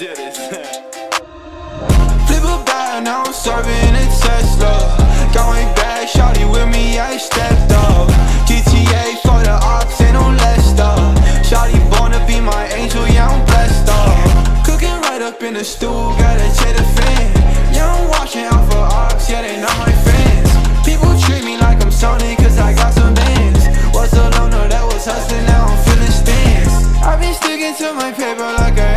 did. Flip a bag, now I'm serving a Tesla. Going back, shawty with me, I stepped up. GTA for the ops, ain't no less stuff. Shawty born to be my angel, yeah, I'm blessed up. Cooking right up in the stool, got a cheddar fan. Yeah, I'm watching out for ops, yeah, they not my fans. People treat me like I'm Sony, cause I got some bands. Was a loner that was hustling, now I'm feeling stance. I've been sticking to my paper like I